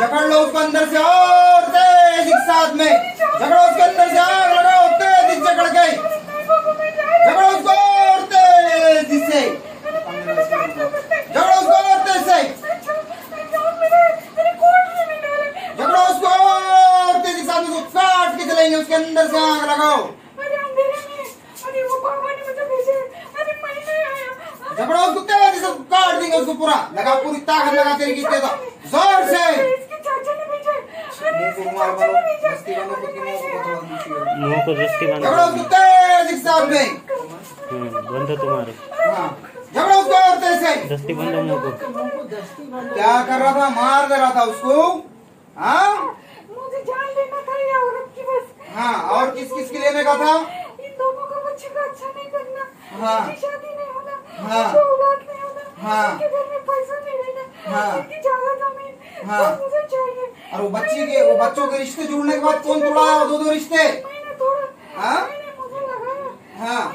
जकड़ लो उसको अंदर से और तेज एक साथ में जकड़ो उसके अंदर से आग लगाओ तेज जकड़ के क्या कर रहा था? मार दे रहा था उसको। हाँ? मुझे जान लेना था ये औरत की बस। हाँ और किस किस के लेने का था? इन दोनों का बच्चे का अच्छा नहीं करना। हाँ। शादी नहीं होना। हाँ। औलाद नहीं होना। हाँ। इनके घर में पैसा नहीं रहना। हाँ। इनकी ज़्यादा ज़मीन। हाँ। बस मुझे चाहिए। और वो बच्ची के वो बच्चों के रिश्ते जुड़ने के बाद कौन तोड़ा। दो दो रिश्ते। मैंने हाँ? मुझे लगाया। हाँ।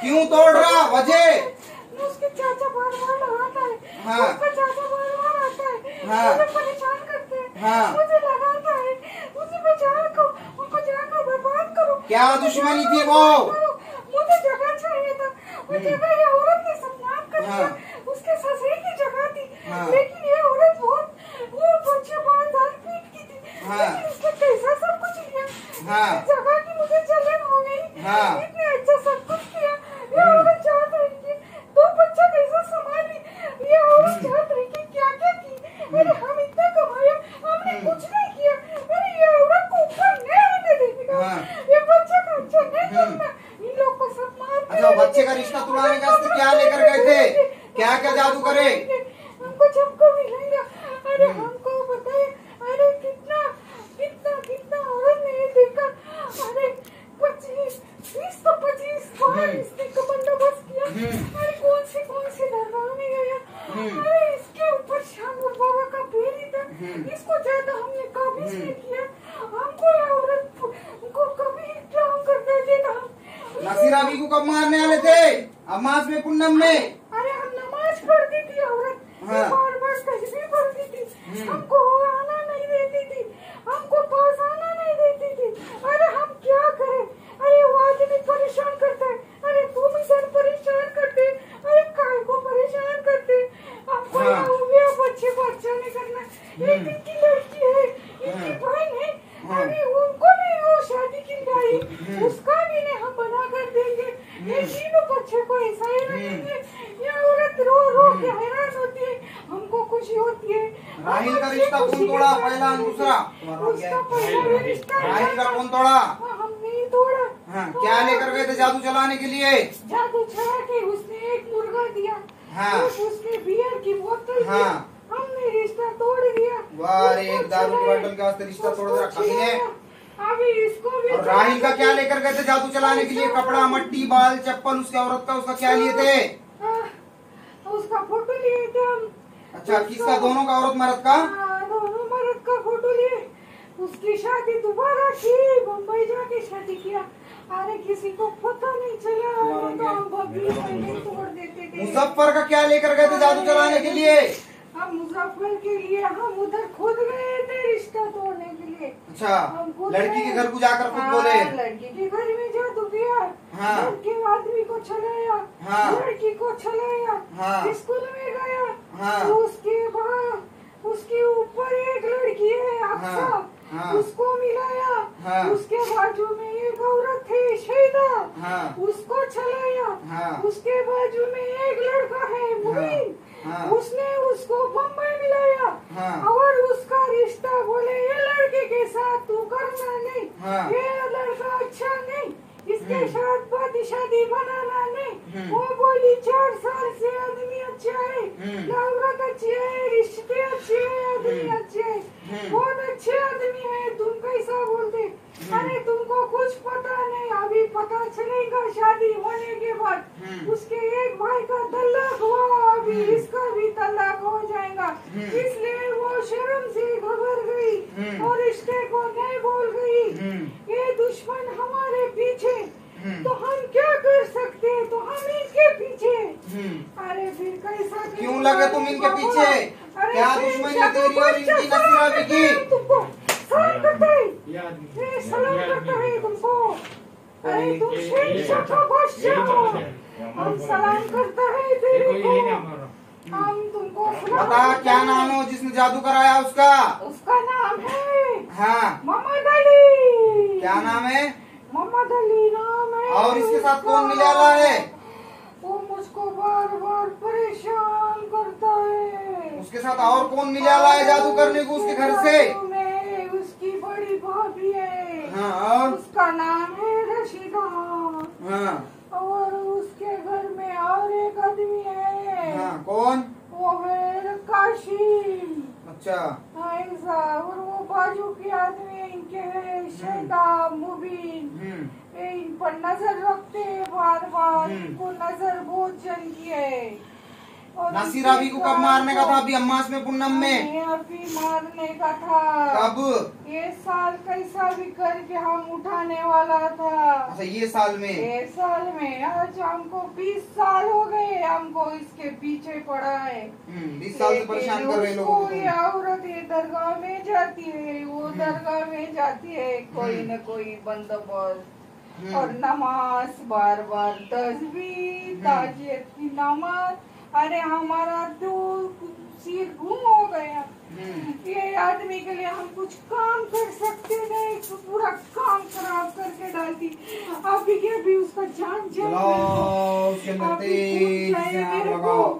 क्यों तोड़ रहा? वजह। उसके चाचा बार बार लगाता है। हाँ। उसका चाचा बार बार आता है। हाँ। मुझे परेशान करते हैं। हाँ। मुझे लगाता है। बचा को उनको जाकर बर्बाद करो। क्या दुश्मनी थी वो? मुझे जगह चाहिए था। वो जगह ये औरत ने सम्मान कर दिया। हाँ। उसके ससुर की जगह थी। हाँ। लेकिन ये औरत बहुत वो बच्चे दाल पीट की थी। हाँ। लेकिन उसने कैसा सब कुछ लिया हाँ। जगह की मुझे जलन हो गई हाँ। इतने अच्छा सब कुछ किया ये औरत चाहत रही थी दो बच्चा कैसा संभाली ये औरत चाहत रही थी क्या क्या की अरे हम इतना कमाया हमने कुछ नहीं किया अरे ये औरत को ऊपर नहीं आने देगा हाँ। ये बच्चा का अच्छा नहीं करना इन लोग को सब मार अच्छा वो बच्चे का रिश्ता तुड़ाने का वास्ते क्या लेकर गए थे? क्या क्या जादू करे? हमको सबको मिलेगा। अरे हमको बताए अरे कितना कितना कितना औरत ने ये देखा अरे पच्चीस बीस तो पच्चीस बार इसने का बंदोबस्त किया हम्म। अरे कौन से कौन से दरबार में गया हम्म। अरे इसके ऊपर श्यामपुर बाबा का पेड़ ही था हम्म। इसको ज़्यादा हमने काबिज नहीं किया हमको ये औरत को कभी ड्राम कर देते था नसीरा बी को कब मारने वाले थे अमास में पूनम में अरे हम नमाज़ पढ़ती थी औरत हाँ। बार बार तस्वीर पढ़ती थी हम्म। हमको आना नहीं देती थी हमको पास आना नहीं देती थी अरे हम क्या करें अरे वो आदमी परेशान करता है अरे तुम इधर परेशान करते अरे काय को परेशान करते हमको हाँ। यहाँ हो गया बच्चे को अच्छा नहीं करना एक इनकी लड़की है इनकी हाँ। बहन है हाँ। अभी उनको भी वो शादी की गाई उसका भी नहीं हम बना कर देंगे ये तीनों बच्चे को ऐसा ही रखेंगे ये औरत रो रो के हैरान होती है हमको खुशी होती है राहिल का हम रिश्ता खुशी कौन तोड़ा के पहला साथ दूसरा उसका पहला रिश्ता राहिल का कौन तोड़ा हाँ, हम नहीं तोड़ा हाँ क्या लेकर चलाने के लिए। जादू चला के उसने एक मुर्गा दिया। हाँ। एक उसने बियर की बोतल हाँ। हमने रिश्ता तोड़ दिया। वाह एक दारू बोतल के वास्ते रिश्ता तोड़ कमीने। चलाया। अभी इसको भी और राहिल का क्या लेकर गए थे जादू चलाने के लिए? कपड़ा मट्टी बाल चप्पल उसके औरत का उसका क्या लिए थे? हाँ, उसका फ़ोटो लिए थे हम। अच्छा किसका? दोनों का औरत मर्द का? हाँ, दोनों मर्द का फ़ोटो लिए। उसकी शादी दोबारा की मुंबई जाके शादी किया। अरे किसी को पता नहीं चला। वो तो हम बदली में तोड़ देते थे। मुजफ्फर का क्या लेकर गए थे जादू चलाने के लिए? हम मुजफ्फर के लिए हम उधर खुद गए थे रिश्ता तोड़ने के लिए। अच्छा लड़की के घर को जाकर खुद हाँ, बोले लड़की के घर में जादू किया। हाँ। लड़के आदमी को छलाया हाँ। लड़की को छलाया हाँ। स्कूल में गया। हाँ। उसके बाद उसके ऊपर एक लड़की है हाँ, हाँ। उसको मिलाया हाँ। उसके बाजू में एक औरत थी शहीदा हाँ। उसको चलाया हाँ। उसके बाजू में एक लड़का है मुबीन हाँ। उसने उसको बम्बई मिलाया हाँ। और उसका रिश्ता बोले ये लड़के के साथ तू करना नहीं हाँ। ये लड़का इसके हम्म। साथ बात शादी बनाना नहीं हम्म। वो बोली चार साल से आदमी अच्छा है हम्म। औरत अच्छी है रिश्ते अच्छे है आदमी हम्म। अच्छे है हम्म। बहुत अच्छे आदमी है तुम कैसा बोलते अरे तुमको कुछ पता नहीं अभी पता चलेगा शादी होने के बाद। हम्म। उसके एक भाई का तलाक हुआ अभी हम्म। इसका भी तलाक हो जाएगा। हम्म। इसलिए वो शर्म से घबर गई और रिश्ते को नहीं बोल गई। ये दुश्मन हमारे पीछे। तो हम क्या कर सकते हैं? तो हम इनके पीछे। अरे फिर कैसा क्यों लगा तुम इनके पीछे? क्या दुश्मनी तेरी और इनकी नसीबा बिकी ये सलाम करता है तुमको। अरे तुम ये- का बादशाह हो। हम सलाम करता है तेरे को। हम तुमको बता क्या नाम हो जिसने जादू कराया उसका? उसका नाम है हाँ। मोहम्मद अली। क्या नाम है? मोहम्मद अली नाम है। और इसके साथ। कौन मिलाला है? वो मुझको बार बार परेशान करता है। उसके साथ और कौन मिलाला है जादू करने को उसके घर से जादू में उसकी बड़ी भाभी है हाँ और उसका नाम है रशीदा हाँ और उसके घर में और एक आदमी है हाँ कौन वो है काशिम अच्छा। ऐसा और वो बाजू के आदमी इनके है शैताब मुबीन। हम्म। इन पर नज़र रखते हैं बार बार हम्म। इनको नज़र बहुत जंगी है। नासिर अभी को कब मारने का था? अभी अम्मास में पूनम में। अभी मारने का था। कब? ये साल कैसा भी करके हम उठाने वाला था। अच्छा ये साल में। ये साल में आज हमको बीस साल हो हमको इसके पीछे पड़ा है। हम्म, बीस साल से परेशान कर रहे लोगों को ये औरत ये दरगाह में जाती है वो दरगाह में जाती है कोई हम्म। न कोई बंदोबस्त। हम्म, और नमाज़ बार बार तस्वीर हम्म। ताजियत की नमाज़। अरे हमारा तो सिर घूम हो गया हम्म, ये आदमी के लिए हम कुछ काम कर सकते नहीं तो पूरा काम खराब करके डालती अभी के अभी उसका जान जाए चलाओ उसके अंदर अभी तेज पूछ से रहे आग मेरे लगाओ को।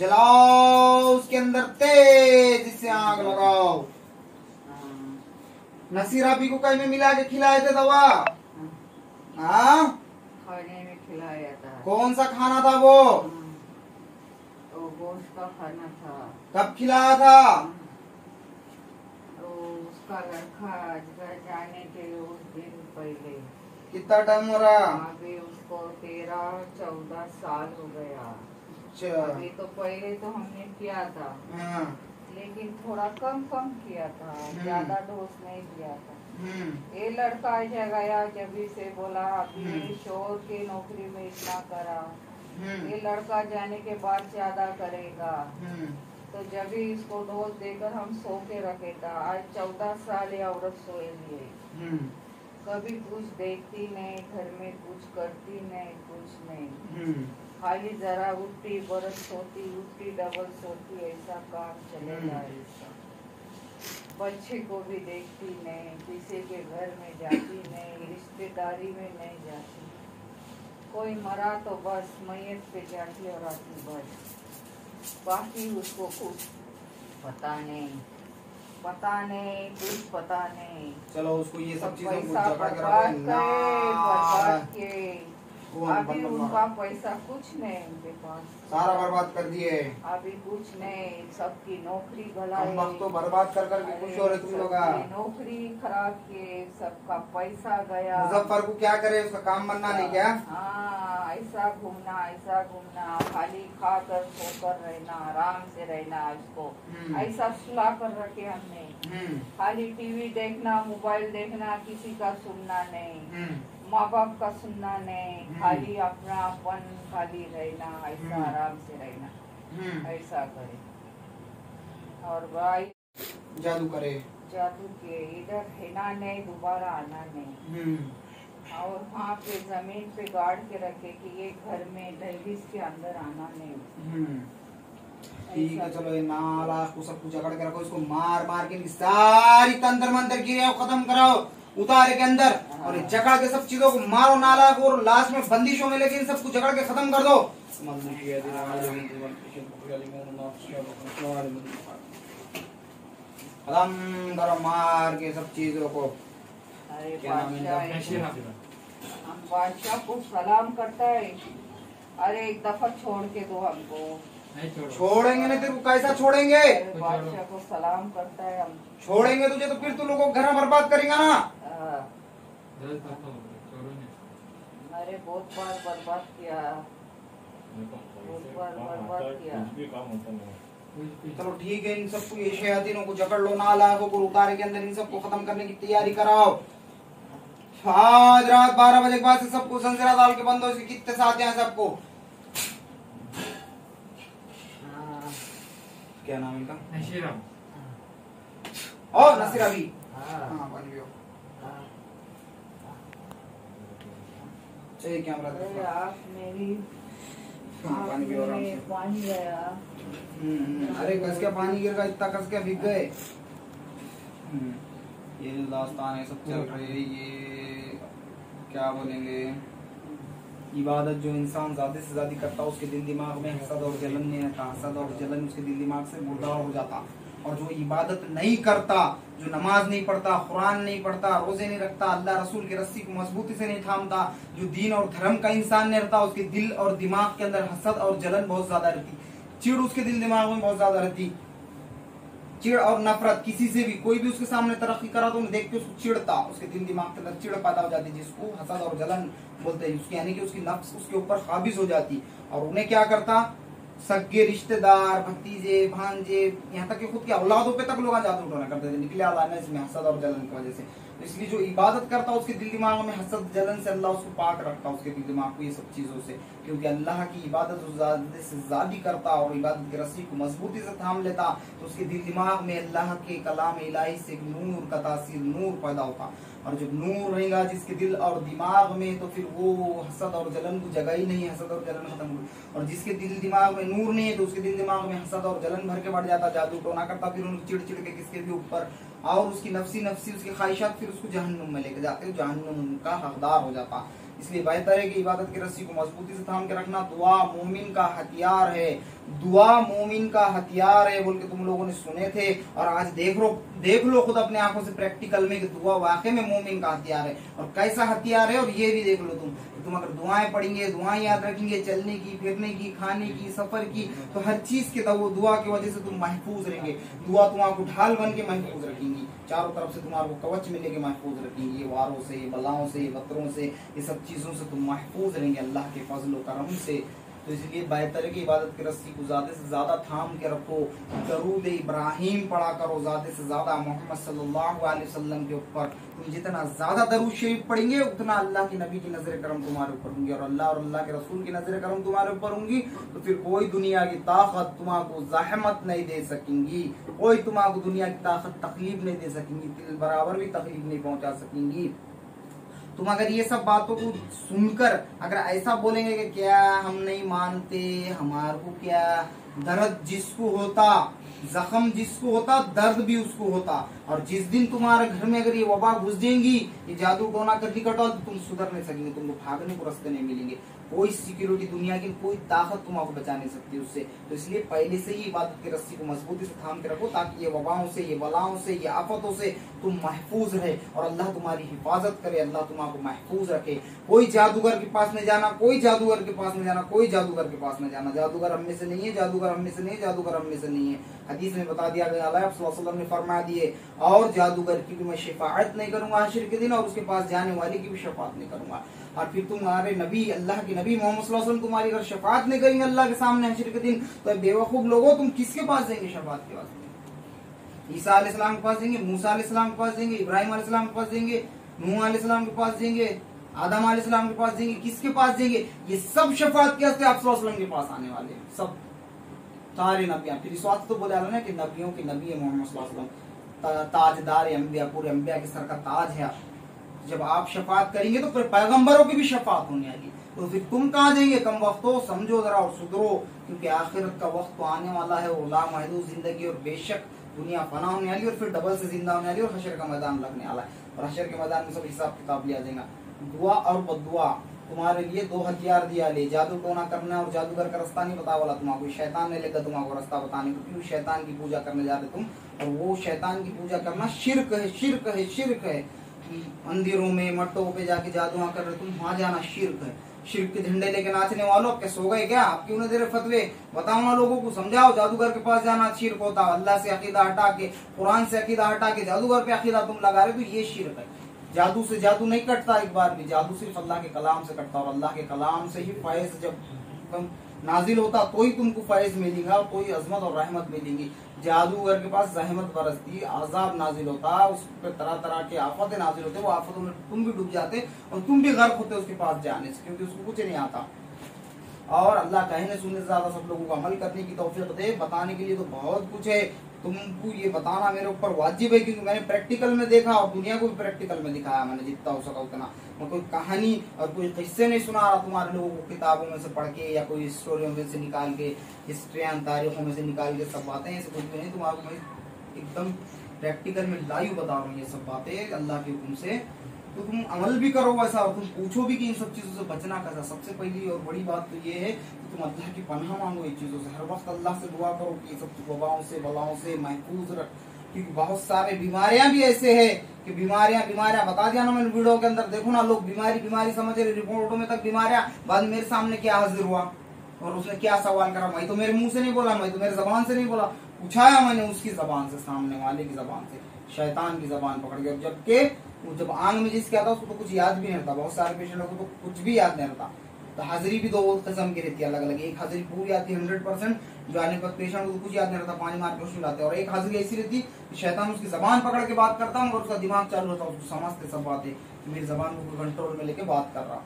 जलाओ उसके अंदर तेज से आग लगाओ नसीरा भी को कहीं में मिला के खिलाए थे दवा हाँ खाने में खिलाया था कौन सा खाना था वो तो गोश्त का खाना था कब खिलाया था तो उसका लड़का घर जाने के उस दिन पहले कितना टाइम हो रहा? अभी उसको तेरह चौदह साल हो गया। अच्छा। अभी तो पहले तो हमने किया था। हाँ, लेकिन थोड़ा कम कम किया था। हम्म। ज़्यादा डोज नहीं दिया था। हम्म, ये लड़का ऐसा गया जब से बोला अभी हम्म। शोर की नौकरी में इतना करा। ये लड़का जाने के बाद ज़्यादा करेगा। तो जब भी इसको डोज देकर हम सो के रखे था आज चौदह साल ये औरत सोए लिए कभी कुछ देखती नहीं घर में कुछ करती नहीं कुछ नहीं। हम्म, खाली जरा उठती बरस सोती उठती डबल सोती ऐसा काम चलेगा हम्म। इसका। बच्चे को भी देखती नहीं किसी के घर में जाती नहीं रिश्तेदारी में नहीं जाती। कोई मरा तो बस मैयत पे जाती और आती बस। बाकी उसको कुछ पता नहीं। पता नहीं कुछ पता नहीं। चलो उसको ये सब चीज़ें जकड़ के अभी उनका पैसा कुछ नहीं उनके पास। सारा बर्बाद कर दिए। अभी कुछ नहीं सबकी नौकरी वक्त तो बर्बाद कर कर के खुश हो रहे तुम लोग नौकरी खराब किए सबका पैसा गया। मुजफ्फर को क्या करे उसका काम बनना नहीं क्या? हाँ ऐसा घूमना ऐसा घूमना खाली खा कर सोकर रहना आराम से रहना उसको। हम्म। ऐसा सुला कर रखे हमने। हम्म, खाली टीवी देखना मोबाइल देखना किसी का सुनना नहीं। हम्म, माँ बाप का सुनना नहीं हम्म। खाली अपना अपन खाली रहना ऐसा हम्म। आराम से रहना। हम्म, ऐसा करे। और भाई जादू करे। जादू के इधर हिना नहीं दोबारा आना नहीं। और वहाँ पे ज़मीन पे गाड़ के रखे कि ये घर में दहलीज के अंदर आना नहीं। ठीक है चलो ये नाला सब कुछ जकड़ के रखो इसको मार मार के सारी तंत्र मंत्र गिरे खत्म कराओ। उतारे के अंदर और जकड़ के सब चीज़ों को मारो नाला को और लास्ट में बंदिशों में लेकिन सबको जकड़ के खत्म कर दो। खत्म करो मार के सब चीज़ों को। हम बादशाह को सलाम करता है। अरे एक दफ़ा छोड़ के दो हमको। छोड़ेंगे नहीं तेरे को कैसा छोड़ेंगे? को सलाम करता है हम। छोड़ेंगे तुझे तो फिर तू लोगों को घर में बर्बाद करेगा ना। हाँ, अरे बहुत बार बर्बाद किया। चलो ठीक है इन सबको ये शयातीनों को जकड़ लो नालायकों को उतारे के अंदर इन सबको खत्म करने की तैयारी कराओ। आज रात बारह बजे के बाद से सबको संसरा डाल के बंद हो इसके कितने साथ हैं सबको। क्या नाम इनका? नशीराम और नसीरा भी हाँ, हाँ पानी हाँ। चाहिए कैमरा अरे देखो। आप मेरी हाँ, पानी पानी गया हम्म, हम्म, अरे कस क्या पानी गिर गया? इतना कस क्या भीग गए? हम्म, ये दास्तान है सब चल रहे हैं ये क्या बोलेंगे? इबादत जो इंसान ज़्यादा से ज़्यादा करता उसके दिल दिमाग में हसद और जलन नहीं रहता। हसद और जलन उसके दिल दिमाग से मुर्दा हो जाता। और जो इबादत नहीं करता, जो नमाज़ नहीं पढ़ता, कुरान नहीं पढ़ता, रोज़े नहीं रखता, अल्लाह रसूल की रस्सी को मजबूती से नहीं थामता, जो दीन और धर्म का इंसान नहीं रहता, उसके दिल और दिमाग के अंदर हसद और जलन बहुत ज़्यादा रहती। चिड़ उसके दिल दिमाग में बहुत ज़्यादा रहती। चिड़ और नफरत, किसी से भी, कोई भी उसके सामने तरक्की करा तो देख के उसको चिड़ता उसके दिन दिमाग के अंदर चिड़ पैदा हो जाती जिसको हसद और जलन बोलते हैं। उसकी, यानी कि उसकी नफ्स उसके ऊपर काबिज हो जाती और उन्हें क्या करता? सगे रिश्तेदार, भतीजे, भांजे, यहाँ तक कि खुद के औलादों पे तक लोग आज़ाद उठाना करते थे। निकले अल्लाह इसमें हसद और जलन की वजह से। इसलिए जो इबादत करता है, उसके दिल दिमाग में हसद, जलन से अल्लाह उसको पाक रखता है, उसके दिल दिमाग को ये सब चीज़ों से। क्योंकि अल्लाह की इबादत से ज़्यादा करता और इबादत की रस्सी को मजबूती से थाम लेता तो उसके दिल दिमाग में अल्लाह के कलाम इलाही से नूर का तासीर, नूर पैदा होता और जब नूर रहेगा जिसके दिल और दिमाग में तो फिर वो हसद और जलन को जगह ही नहीं हसद और जलन खत्म हो और जिसके दिल दिमाग में नूर नहीं है तो उसके दिल दिमाग में हसद और जलन भर के बढ़ जाता, जादू टोना करता, फिर उनको चिड़ चिड़ के किसके भी ऊपर और उसकी नफसी नफसी उसकी ख्वाहिशात, फिर उसको जहन्नुम में लेके जाते जहनुम का हकदार हो जाता। इसलिए बेहतर है कि इबादत की रस्सी को मजबूती से थाम के रखना दुआ मोमिन का हथियार है। दुआ मोमिन का हथियार है, बोल के तुम लोगों ने सुने थे। और आज देख लो देख लो खुद अपने आँखों से प्रैक्टिकल में कि दुआ वाकई में मोमिन का हथियार है। और कैसा हथियार है, और ये भी देख लो तुम। दुआएँ पढ़ेंगे, दुआएँ याद रखेंगे, चलने की, फिरने की, खाने की, सफ़र की तो हर चीज़ के तब वो दुआ की वजह से तुम महफूज रहेंगे। दुआ तुम्हारा ढाल बन के महफूज रखेंगी। चारों तरफ़ से तुम्हारे को कवच मिले के महफूज रखेंगे। वारों से बलाओं से, ये बतरों से, ये सब चीज़ों से तुम महफूज रहेंगे अल्लाह के फजल, करम से। तो इसलिए बेहतर कि इबादत की रस्सी को ज़्यादा से ज़्यादा थाम के रखो। दरूद इब्राहिम पढ़ा करो, ज़्यादा से ज़्यादा मोहम्मद सल्लल्लाहु अलैहि वसल्लम के ऊपर। तुम जितना ज़्यादा दरूद शरीफ पढ़ेंगे, उतना अल्लाह की नबी की नज़र करम तुम्हारे ऊपर होंगी। और अल्लाह और अल्लाह के रसूल की नज़र करम तुम्हारे ऊपर होंगी तो फिर कोई दुनिया की ताकत तुम्हारा जहमत नहीं दे सकेंगी। कोई तुम्हारा दुनिया की ताकत तकलीफ़ नहीं दे सकेंगी बराबर भी तकलीफ़ नहीं पहुँचा सकेंगी। तुम अगर ये सब बातों को सुनकर अगर ऐसा बोलेंगे कि क्या हम नहीं मानते हमारे को क्या दर्द जिसको होता, जख्म जिसको होता, दर्द भी उसको होता। और जिस दिन तुम्हारे घर में अगर ये वबा घुस जाएँगी, ये जादू टोना करके कटो तो तुम सुधर नहीं सकेंगे, तुमको भागने को रास्ते नहीं मिलेंगे। कोई सिक्योरिटी दुनिया की कोई ताकत तुम आपको बचा नहीं सकती उससे। तो इसलिए पहले से ही इबादत की रस्सी को मजबूती से थाम के रखो, ताकि ये वबाओं से, ये बलाओं से, ये आफतों से तुम महफूज रहे और अल्लाह तुम्हारी हिफाजत करे, अल्लाह तुम्हारा महफूज रखे। कोई जादूगर के पास नहीं जाना, कोई जादूगर के पास नहीं जाना, कोई जादूगर के पास नहीं जाना। जादूगर हम से नहीं है, जादूगर हम से नहीं जादूगर हम से नहीं है। हदीस में बता दिया गया, अल्लाह वसल्लम ने फरमा दिए, और जादूगर की भी मैं शिफायत नहीं करूँगा हशर के दिन, और उसके पास जाने वाले की भी शफात नहीं करूँगा। और फिर तुम्हारे नबी, अल्लाह के नबी मोहम्मद तुम्हारी अगर शफात नहीं करेंगे अल्लाह के सामने हशर के दिन तो बेवकूफ़ लोगों, तुम किसके पास जाएँगे शफात के वास्ते? ईसा के पास जाएँगे, मूसा के पास जाएँगे, इब्राहिम के पास जाएँगे नूह अलैहिस्सलाम के पास जाएँगे आदम अलैहिस्सलाम के पास जाएँगे किसके पास जाएँगे ये सब शफात के वास्ते आप सल्लल्लाहु अलैहि वसल्लम के पास आने वाले हैं, सब। सारे नबिया, फिर इस वास्ते तो बोले ना कि नबियों के नबी है मोहम्मद ताजदार अम्बिया पूरे अम्बिया के सर का ताज है जब आप शफात करेंगे तो फिर पैगम्बरों की भी शफात होने वाली तो फिर तुम कहाँ जाएँगे? कम वक्त हो समझो जरा और सुधरो, क्योंकि आखिरत का वक्त तो आने वाला है, वो लामहदूद ज़िंदगी और बेशक दुनिया फना होने वाली और फिर डबल से ज़िंदा होने वाली और हशर का मैदान लगने वाला है। और हशर के मैदान में सब हिसाब किताब लिया जाएगा दुआ और बदुआ, तुम्हारे लिए दो हथियार दिया ले। जादू टोना करना और जादूगर का रास्ता नहीं बता वाला तुम्हारा कोई शैतान ने लेकर तुम्हारा रास्ता बताने को। क्यों शैतान की पूजा करने जा रहे तुम? और वो शैतान की पूजा करना शिरक है शिरक है शिरक है। मंदिरों में मट्टों पे जाके जादू कर रहे तुम, वहाँ जाना शिरक है। शिरक के झंडे लेके नाचने वालों, अब क्या सो गए क्या? आप क्यों दे रहे फतवे? बताओ ना लोगों को, समझाओ, जादूगर के पास जाना शिरक होता अल्लाह से अकीदा हटा के, कुरान से अकीदा हटा के, जादूगर पे अकीदा तुम लगा रहे हो तो ये शिरक है? जादू से जादू नहीं कटता एक बार भी। जादू सिर्फ़ अल्लाह के कलाम से कटता और अल्लाह के कलाम से ही फैज जब नाजिल होता तो ही तुमको फैज मिलेगा कोई अजमत और रहमत मिलेगी। जादूगर के पास जहमत बरसती आजाब नाजिल होता, उस पर तरह तरह के आफतें नाजिल होते, वो आफतों में तुम भी डूब जाते और तुम भी गर्क होते उसके पास जाने से, क्योंकि उसको कुछ नहीं आता। और अल्लाह कहने सुनने से ज़्यादा सब लोगों को अमल करने की तोफीक दे, बताने के लिए तो बहुत कुछ है। तुमको ये बताना मेरे ऊपर वाजिब है क्योंकि मैंने प्रैक्टिकल में देखा और दुनिया को भी प्रैक्टिकल में दिखाया, मैंने जितना हो सका उतना। मैं कोई कहानी और कोई किस्से नहीं सुना रहा तुम्हारे लोगों को, किताबों में से पढ़ के या कोई स्टोरियों में से निकाल के हिस्ट्रियाँ तारीखों में से निकाल के सब बातें, ऐसे कुछ नहीं। तुम्हारे एकदम प्रैक्टिकल में लाइव बता रहा हूँ ये सब बातें, अल्लाह के हुक्म से। तो तुम अमल भी करो वैसा और तुम पूछो भी कि इन सब चीज़ों से बचना कैसा? सबसे पहली और बड़ी बात तो ये है कि तुम अल्लाह की पनाह मांगो इन चीज़ों से। हर वक्त अल्लाह से दुआ करो कि सब वबाओं से, बलाओं से महफूज रख। क्योंकि बहुत सारे बीमारियाँ भी ऐसे है कि बीमारियाँ बीमारियाँ, बता दिया ना मैंने वीडियो के अंदर, देखो ना लोग बीमारी बीमारी समझ रहे, रिपोर्टों में तक बीमारियाँ, बाद मेरे सामने क्या हाजिर हुआ? और उसने क्या सवाल करा? मैं तो मेरे मुँह से नहीं बोला, मैं तो मेरे जबान से नहीं बोला। पूछाया मैंने उसकी जबान से, सामने वाले की जबान से, शैतान की जबान पकड़ के। जबकि जब आंग में जिसके आता उसको तो कुछ याद भी नहीं रहता बहुत सारे पेशेंट लोगों को तो कुछ भी याद नहीं रहता तो हाजिरी भी दो किस्म की रहती है अलग अलग एक हाजिरी पूरी आती है हंड्रेड परसेंट जो आने पर पेशेंट को कुछ याद नहीं रहता, पानी मार के उसमें लाते और एक हाजिरी ऐसी रहती है शैतान उसकी जबान पकड़ के बात करता हूँ और उसका दिमाग चालू रहता है, उसको समझते सब बातें। मेरी जबान को कंट्रोल में लेके बात कर रहा।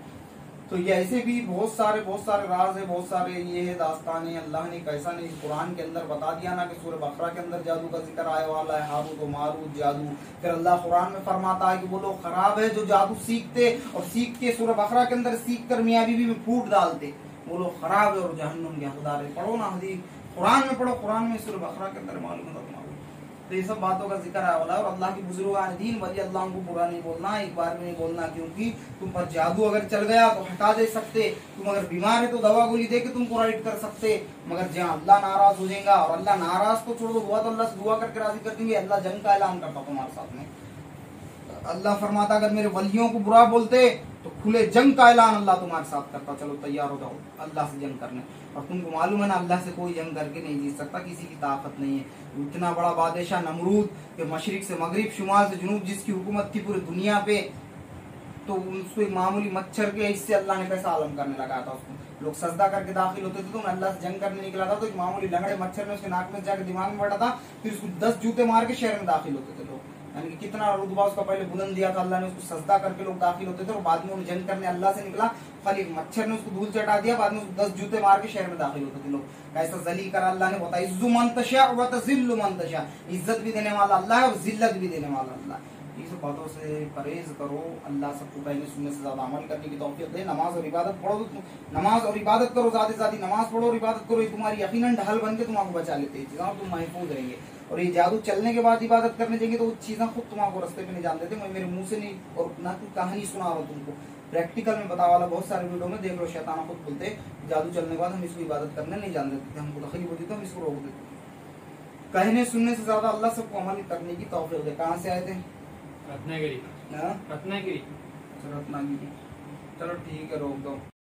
तो ये ऐसे भी बहुत सारे बहुत सारे राज है, बहुत सारे ये है, दास्तान है, अल्लाह ने कैसा नहीं कुरान के अंदर बता दिया ना कि सूर्य बकरा के अंदर जादू का ज़िक्र आया वाला है हारूत और मारूत जादू। फिर अल्लाह कुरान में फरमाता है कि वो लोग खराब है जो जादू सीखते और सीख के सूर्य बकरा के अंदर सीख कर मियाँ बीवी में फूट डालते। वो लोग खराब है और जहन्नुम के हकदार है पढ़ो ना हदीस। कुरान में पढ़ो, कुरान में सूर्य बकरा के अंदर मालूम तुम्हारा। तो ये सब बातों का ज़िक्र आया वाला और अल्लाह की बुज़ुर्ग दीन वली अल्लाह को बुरा नहीं बोलना, एक बार भी नहीं बोलना, क्योंकि तुम पर जादू अगर चल गया तो हटा दे सकते, तुम अगर बीमार है तो दवा गोली दे के तुमको राइट कर सकते, मगर जहाँ अल्लाह नाराज़ हो जाएगा और अल्लाह नाराज़ तो छोड़ दो दुआ तो अल्लाह से दुआ करके राज़ी कर देंगे, अल्लाह जंग का ऐलान करता तुम्हारे साथ में। अल्लाह फरमाता, अगर मेरे वलियों को बुरा बोलते तो खुले जंग का ऐलान अल्लाह तुम्हारे साथ करता, चलो तैयार हो जाओ, अल्लाह से जंग करने। और तुमको मालूम है ना, अल्लाह से कोई जंग करके नहीं जीत सकता, किसी की ताकत नहीं है। इतना बड़ा बादशाह नमरूद के मशरक से मगरब शुमाल से जुनूब, जिसकी हुकूमत थी पूरी दुनिया पे तो उसको एक मामूली मच्छर के इससे अल्लाह ने कैसा आलम करने लगा था उसको। लोग सजदा करके दाखिल होते थे तो अल्लाह से जंग करने निकला था तो एक मामूली लंगड़े मच्छर ने उसके नाक में जाकर दिमाग में बैठा था, फिर उसको दस जूते मार के शहर में दाखिल होते थे। यानी कि कितना रुतबा उसका पहले बुलंद दिया था, अल्लाह ने उसको सजदा करके लोग दाखिल होते थे, और बाद में वो जंग करने अल्लाह से निकला। खाली एक मच्छर ने उसको धूल चटा दिया, बाद में उसको दस जूते मार के शहर में दाखिल होते थे लोग। कैसा जलील करा अल्लाह ने, बताया, इज्जु मंतशा व तजिल्लु मंतशा इज़्ज़त भी देने वाला अल्लाह है, और जिल्लत भी देने वाला अल्लाह सब बातों से परहेज करो, अल्लाह सबको पहले सुनने से ज़्यादा अमल करने की तौफीक दे। नमाज़ और इबादत पढ़ो तो नमाज़ और इबादत करो, ज़्यादा से ज़्यादा नमाज़ पढ़ो और इबादत करो। ये तुम्हारी यकीनन ढाल बन के तुम्हारा बचा लेते हैं। चीज़ें तुम महफूज रहेंगे और ये जादू चलने के बाद इबादत करने जाएँगे तो वो चीज़ें खुद तुम्हारे रास्ते पे नहीं जान देते मैं मेरे मुँह से नहीं और ना कोई कहानी सुना रहा तुमको। प्रैक्टिकल में बता वाला बहुत सारे वीडियो में देख लो शैताना खुद बोलते जादू चलने के बाद हम इसको इबादत करने नहीं जान देते हमको तकलीफ़ होती तो हम इसको रोक देते। कहने सुनने से ज़्यादा अल्लाह सबको अमल करने की तौफीक दे। कहाँ से आए थे? रत्नागिरी। हाँ? रत्नागिरी। चलो अपना चलो ठीक है रोक दो।